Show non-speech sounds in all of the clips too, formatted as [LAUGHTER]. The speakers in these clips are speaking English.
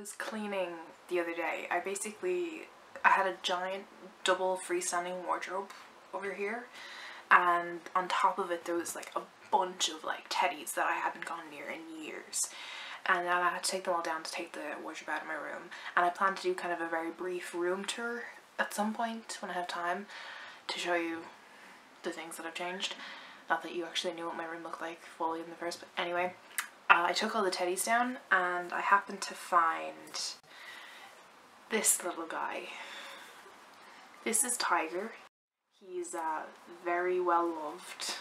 was cleaning the other day, I basically, I had a giant double freestanding wardrobe over here and on top of it there was like a bunch of like teddies that I hadn't gone near in years and then I had to take them all down to take the wardrobe out of my room and I plan to do kind of a very brief room tour at some point when I have time to show you the things that have changed. Not that you actually knew what my room looked like fully in the first, but anyway. Uh, I took all the teddies down and I happened to find this little guy. This is Tiger. He's uh, very well loved.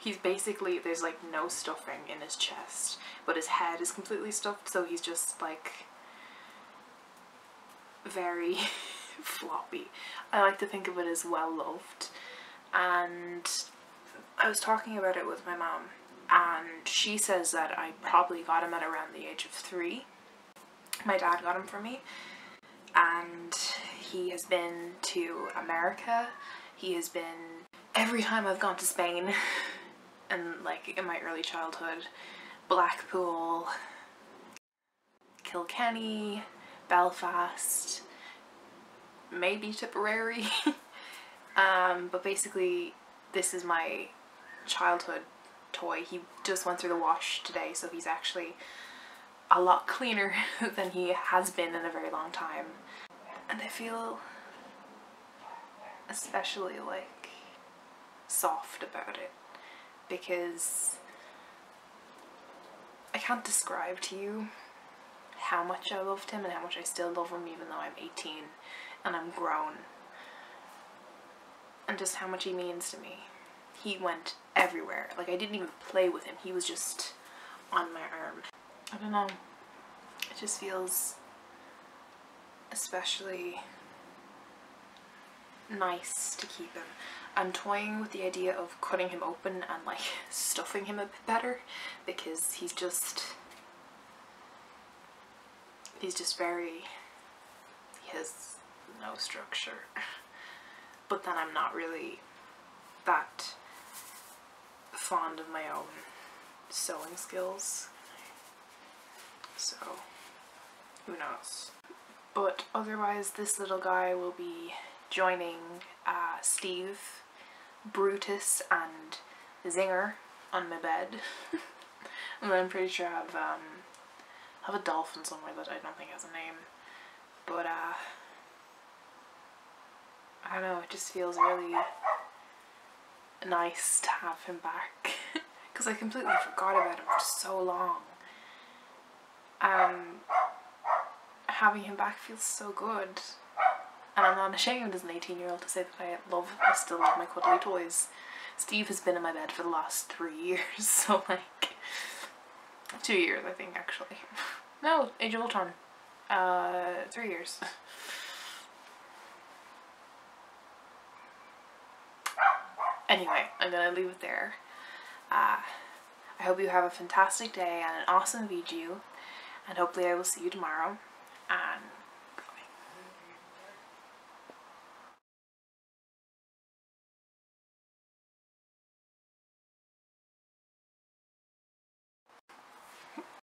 He's basically, there's like no stuffing in his chest, but his head is completely stuffed, so he's just like very [LAUGHS] floppy. I like to think of it as well loved. And I was talking about it with my mom, and she says that I probably got him at around the age of three. My dad got him for me, and he has been to America. He has been every time I've gone to Spain [LAUGHS] and like in my early childhood, Blackpool, Kilkenny, Belfast, maybe Tipperary. [LAUGHS] um, but basically this is my childhood toy. He just went through the wash today so he's actually a lot cleaner [LAUGHS] than he has been in a very long time. And I feel especially like soft about it because I can't describe to you how much I loved him and how much I still love him even though I'm 18 and I'm grown and just how much he means to me. He went everywhere. Like I didn't even play with him. He was just on my arm. I don't know. It just feels especially nice to keep him. I'm toying with the idea of cutting him open and like [LAUGHS] stuffing him a bit better because he's just he's just very he has no structure [LAUGHS] but then I'm not really that fond of my own sewing skills. So who knows? But otherwise this little guy will be joining uh, Steve, Brutus and Zinger on my bed. [LAUGHS] And then I'm pretty sure I have um, have a dolphin somewhere that I don't think has a name. But uh I don't know, it just feels really nice to have him back [LAUGHS] because I completely forgot about him for so long. Um, having him back feels so good and I'm not ashamed as an 18 year old to say that I love, I still love my cuddly toys. Steve has been in my bed for the last three [LAUGHS] years, so like, two years I think actually. [LAUGHS] No, Age of Ultron. Uh, three years. Anyway, I'm gonna leave it there. Uh, I hope you have a fantastic day and an awesome video and hopefully I will see you tomorrow and